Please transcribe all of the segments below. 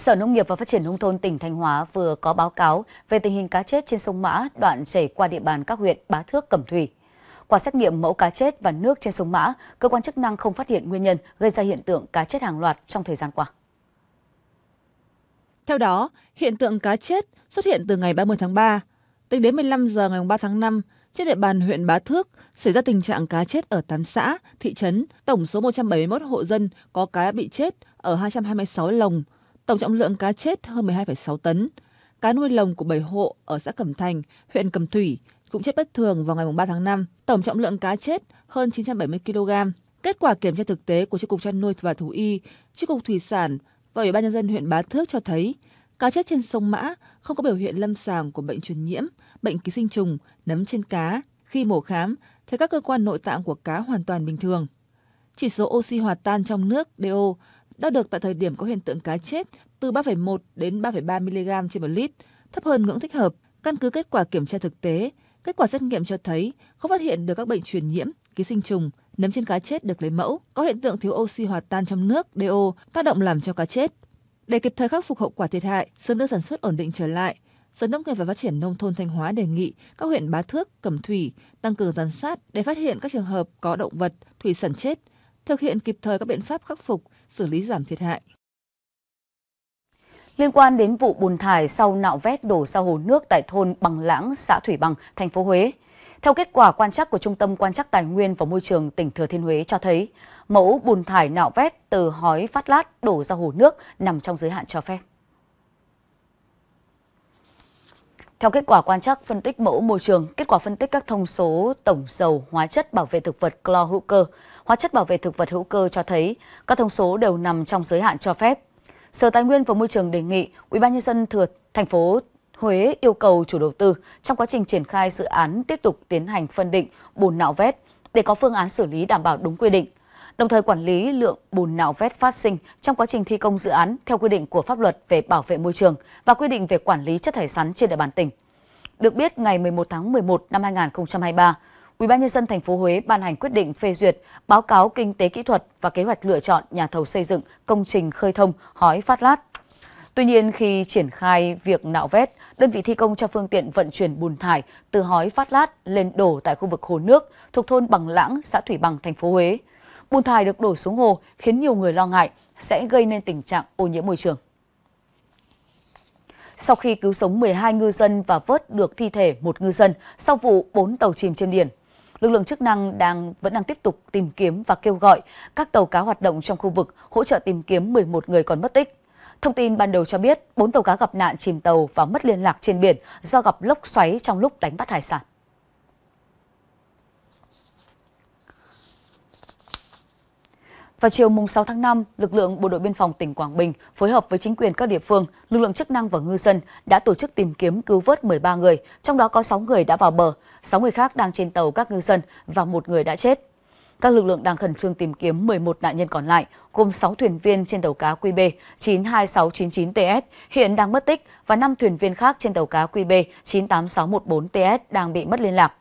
Sở Nông nghiệp và Phát triển Nông thôn tỉnh Thanh Hóa vừa có báo cáo về tình hình cá chết trên sông Mã đoạn chảy qua địa bàn các huyện Bá Thước, Cẩm Thủy. Qua xét nghiệm mẫu cá chết và nước trên sông Mã, cơ quan chức năng không phát hiện nguyên nhân gây ra hiện tượng cá chết hàng loạt trong thời gian qua. Theo đó, hiện tượng cá chết xuất hiện từ ngày 30 tháng 3. Tính đến 15 giờ ngày 3 tháng 5, trên địa bàn huyện Bá Thước xảy ra tình trạng cá chết ở 8 xã, thị trấn, tổng số 171 hộ dân có cá bị chết ở 226 lồng, tổng trọng lượng cá chết hơn 12,6 tấn. Cá nuôi lồng của 7 hộ ở xã Cẩm Thành, huyện Cẩm Thủy cũng chết bất thường vào ngày 3 tháng 5, tổng trọng lượng cá chết hơn 970 kg. Kết quả kiểm tra thực tế của Chi cục chăn nuôi và thú y, Chi cục thủy sản và Ủy ban nhân dân huyện Bá Thước cho thấy cá chết trên sông Mã không có biểu hiện lâm sàng của bệnh truyền nhiễm, bệnh ký sinh trùng, nấm trên cá. Khi mổ khám, thấy các cơ quan nội tạng của cá hoàn toàn bình thường. Chỉ số oxy hòa tan trong nước DO đo được tại thời điểm có hiện tượng cá chết từ 3,1 đến 3,3 mg trên một lít, thấp hơn ngưỡng thích hợp. Căn cứ kết quả kiểm tra thực tế, kết quả xét nghiệm cho thấy không phát hiện được các bệnh truyền nhiễm, ký sinh trùng, nấm trên cá chết được lấy mẫu, có hiện tượng thiếu oxy hòa tan trong nước DO tác động làm cho cá chết. Để kịp thời khắc phục hậu quả thiệt hại, sớm đưa sản xuất ổn định trở lại, Sở Nông nghiệp và Phát triển Nông thôn Thanh Hóa đề nghị các huyện Bá Thước, Cẩm Thủy tăng cường giám sát để phát hiện các trường hợp có động vật, thủy sản chết, thực hiện kịp thời các biện pháp khắc phục, xử lý giảm thiệt hại. Liên quan đến vụ bùn thải sau nạo vét đổ ra hồ nước tại thôn Bằng Lãng, xã Thủy Bằng, thành phố Huế, theo kết quả quan trắc của Trung tâm Quan trắc Tài nguyên và Môi trường tỉnh Thừa Thiên Huế cho thấy, mẫu bùn thải nạo vét từ hói phát lát đổ ra hồ nước nằm trong giới hạn cho phép. Theo kết quả quan trắc phân tích mẫu môi trường, kết quả phân tích các thông số tổng dầu hóa chất bảo vệ thực vật clo hữu cơ, hóa chất bảo vệ thực vật hữu cơ cho thấy các thông số đều nằm trong giới hạn cho phép. Sở Tài nguyên và Môi trường đề nghị UBND thừa thành phố Huế yêu cầu chủ đầu tư trong quá trình triển khai dự án tiếp tục tiến hành phân định bùn nạo vét để có phương án xử lý đảm bảo đúng quy định. Đồng thời quản lý lượng bùn nạo vét phát sinh trong quá trình thi công dự án theo quy định của pháp luật về bảo vệ môi trường và quy định về quản lý chất thải rắn trên địa bàn tỉnh. Được biết, ngày 11 tháng 11 năm 2023, UBND thành phố Huế ban hành quyết định phê duyệt báo cáo kinh tế kỹ thuật và kế hoạch lựa chọn nhà thầu xây dựng công trình khơi thông hói phát lát. Tuy nhiên, khi triển khai việc nạo vét, đơn vị thi công cho phương tiện vận chuyển bùn thải từ hói phát lát lên đổ tại khu vực hồ nước thuộc thôn Bằng Lãng, xã Thủy Bằng, thành phố Huế. Bùn thải được đổ xuống hồ khiến nhiều người lo ngại sẽ gây nên tình trạng ô nhiễm môi trường. Sau khi cứu sống 12 ngư dân và vớt được thi thể một ngư dân sau vụ 4 tàu chìm trên biển, lực lượng chức năng đang vẫn đang tiếp tục tìm kiếm và kêu gọi các tàu cá hoạt động trong khu vực hỗ trợ tìm kiếm 11 người còn mất tích. Thông tin ban đầu cho biết, 4 tàu cá gặp nạn chìm tàu và mất liên lạc trên biển do gặp lốc xoáy trong lúc đánh bắt hải sản. Vào chiều mùng 6 tháng 5, lực lượng Bộ đội Biên phòng tỉnh Quảng Bình phối hợp với chính quyền các địa phương, lực lượng chức năng và ngư dân đã tổ chức tìm kiếm cứu vớt 13 người, trong đó có 6 người đã vào bờ, 6 người khác đang trên tàu các ngư dân và một người đã chết. Các lực lượng đang khẩn trương tìm kiếm 11 nạn nhân còn lại, gồm 6 thuyền viên trên tàu cá QB 92699TS hiện đang mất tích và 5 thuyền viên khác trên tàu cá QB 98614TS đang bị mất liên lạc.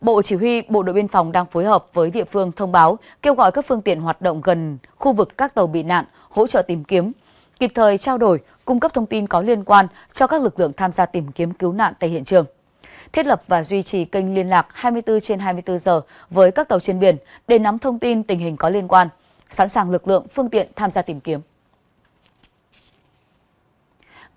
Bộ Chỉ huy Bộ đội Biên phòng đang phối hợp với địa phương thông báo kêu gọi các phương tiện hoạt động gần khu vực các tàu bị nạn hỗ trợ tìm kiếm, kịp thời trao đổi, cung cấp thông tin có liên quan cho các lực lượng tham gia tìm kiếm cứu nạn tại hiện trường. Thiết lập và duy trì kênh liên lạc 24 trên 24 giờ với các tàu trên biển để nắm thông tin tình hình có liên quan, sẵn sàng lực lượng phương tiện tham gia tìm kiếm.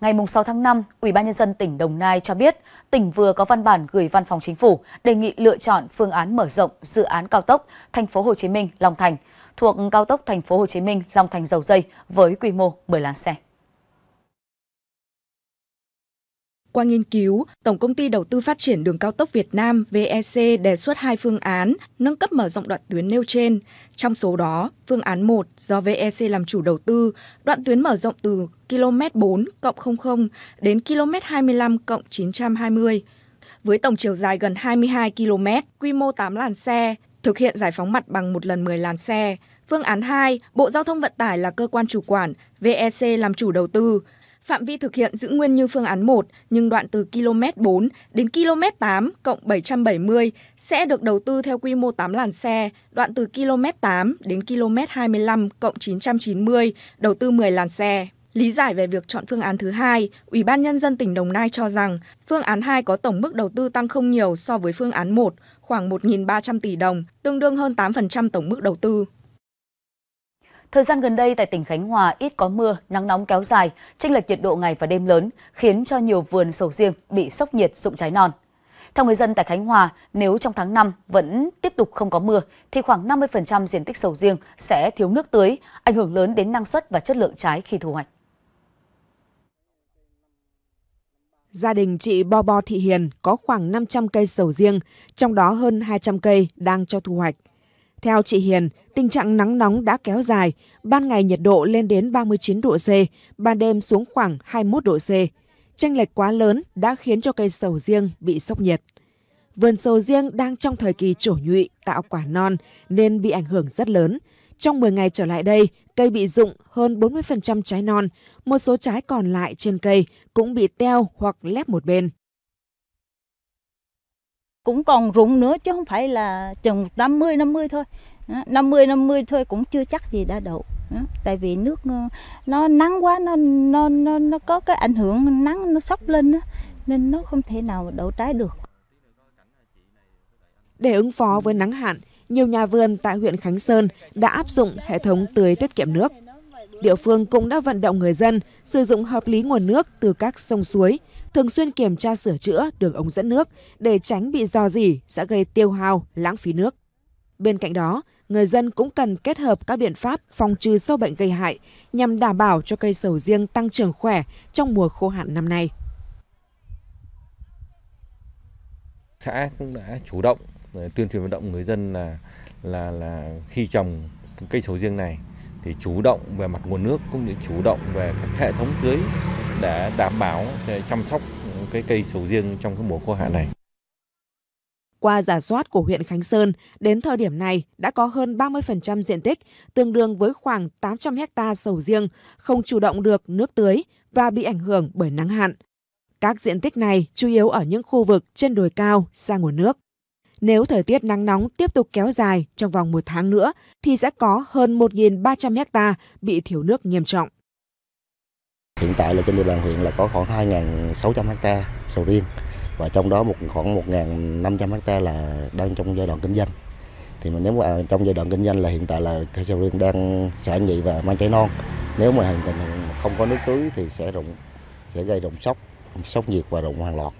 Ngày 6 tháng 5, Ủy ban nhân dân tỉnh Đồng Nai cho biết, tỉnh vừa có văn bản gửi Văn phòng Chính phủ đề nghị lựa chọn phương án mở rộng dự án cao tốc Thành phố Hồ Chí Minh Long Thành thuộc cao tốc Thành phố Hồ Chí Minh Long Thành Dầu Dây với quy mô 10 làn xe. Qua nghiên cứu, Tổng công ty Đầu tư Phát triển Đường cao tốc Việt Nam VEC đề xuất hai phương án nâng cấp mở rộng đoạn tuyến nêu trên. Trong số đó, phương án 1 do VEC làm chủ đầu tư, đoạn tuyến mở rộng từ km 4 00 đến km 25 920 với tổng chiều dài gần 22 km, quy mô 8 làn xe, thực hiện giải phóng mặt bằng một lần 10 làn xe. Phương án 2, Bộ Giao thông Vận tải là cơ quan chủ quản, VEC làm chủ đầu tư, Phạm vi thực hiện giữ nguyên như phương án 1, nhưng đoạn từ km 4 đến km 8 cộng 770 sẽ được đầu tư theo quy mô 8 làn xe, đoạn từ km 8 đến km 25 cộng 990 đầu tư 10 làn xe. Lý giải về việc chọn phương án thứ hai, Ủy ban Nhân dân tỉnh Đồng Nai cho rằng phương án 2 có tổng mức đầu tư tăng không nhiều so với phương án 1, khoảng 1.300 tỷ đồng, tương đương hơn 8% tổng mức đầu tư. Thời gian gần đây tại tỉnh Khánh Hòa ít có mưa, nắng nóng kéo dài, chênh lệch nhiệt độ ngày và đêm lớn khiến cho nhiều vườn sầu riêng bị sốc nhiệt rụng trái non. Theo người dân tại Khánh Hòa, nếu trong tháng 5 vẫn tiếp tục không có mưa thì khoảng 50% diện tích sầu riêng sẽ thiếu nước tưới, ảnh hưởng lớn đến năng suất và chất lượng trái khi thu hoạch. Gia đình chị Bo Bo Thị Hiền có khoảng 500 cây sầu riêng, trong đó hơn 200 cây đang cho thu hoạch. Theo chị Hiền, tình trạng nắng nóng đã kéo dài, ban ngày nhiệt độ lên đến 39 độ C, ban đêm xuống khoảng 21 độ C. Tranh lệch quá lớn đã khiến cho cây sầu riêng bị sốc nhiệt. Vườn sầu riêng đang trong thời kỳ trổ nhụy, tạo quả non nên bị ảnh hưởng rất lớn. Trong 10 ngày trở lại đây, cây bị rụng hơn 40% trái non, một số trái còn lại trên cây cũng bị teo hoặc lép một bên. Cũng còn rụng nữa chứ không phải là chừng 50 50 thôi. 50 50 thôi cũng chưa chắc gì đã đậu. Tại vì nước ờ, nó nắng quá nó nó nó nó có cái ảnh hưởng nắng nó sốc lên đó, nên nó không thể nào đậu trái được. Để ứng phó với nắng hạn, nhiều nhà vườn tại huyện Khánh Sơn đã áp dụng hệ thống tưới tiết kiệm nước. Địa phương cũng đã vận động người dân sử dụng hợp lý nguồn nước từ các sông suối, thường xuyên kiểm tra sửa chữa đường ống dẫn nước để tránh bị dò dỉ sẽ gây tiêu hao, lãng phí nước. Bên cạnh đó, người dân cũng cần kết hợp các biện pháp phòng trừ sâu bệnh gây hại nhằm đảm bảo cho cây sầu riêng tăng trưởng khỏe trong mùa khô hạn năm nay. Xã cũng đã chủ động ờ, tuyên truyền vận động người dân là là là khi trồng cây sầu riêng này thì chủ động về mặt nguồn nước cũng như chủ động về các hệ thống tưới để đảm bảo ờ, chăm sóc cái cây sầu riêng trong cái mùa khô hạn này. Qua giả soát của huyện Khánh Sơn, đến thời điểm này đã có hơn 30% diện tích, tương đương với khoảng 800 hecta sầu riêng, không chủ động được nước tưới và bị ảnh hưởng bởi nắng hạn. Các diện tích này chủ yếu ở những khu vực trên đồi cao xa nguồn nước. Nếu thời tiết nắng nóng tiếp tục kéo dài trong vòng một tháng nữa, thì sẽ có hơn 1.300 hecta bị thiếu nước nghiêm trọng. Hiện tại là trên địa bàn huyện là có khoảng 2.600 hecta sầu riêng và trong đó một khoảng 1.500 hecta là đang trong giai đoạn kinh doanh. Thì mà nếu mà à, trong giai đoạn kinh doanh là hiện tại là cây sầu riêng đang xả nhị và mang trái non. Nếu mà hình không có nước tưới thì sẽ rụng sẽ gây rụng sốc, sốc nhiệt và rụng hàng loạt.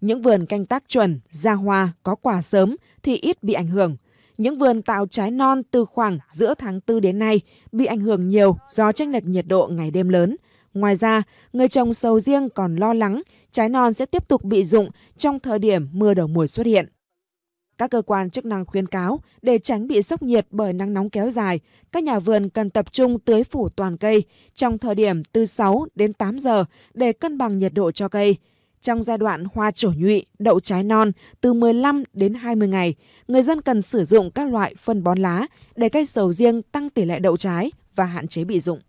Những vườn canh tác chuẩn, ra hoa, có quả sớm thì ít bị ảnh hưởng. Những vườn tạo trái non từ khoảng giữa tháng 4 đến nay bị ảnh hưởng nhiều do tranh lệch nhiệt độ ngày đêm lớn. Ngoài ra, người trồng sầu riêng còn lo lắng trái non sẽ tiếp tục bị rụng trong thời điểm mưa đầu mùa xuất hiện. Các cơ quan chức năng khuyến cáo để tránh bị sốc nhiệt bởi nắng nóng kéo dài, các nhà vườn cần tập trung tưới phủ toàn cây trong thời điểm từ 6 đến 8 giờ để cân bằng nhiệt độ cho cây. Trong giai đoạn hoa trổ nhụy, đậu trái non từ 15 đến 20 ngày, người dân cần sử dụng các loại phân bón lá để cây sầu riêng tăng tỷ lệ đậu trái và hạn chế bị rụng.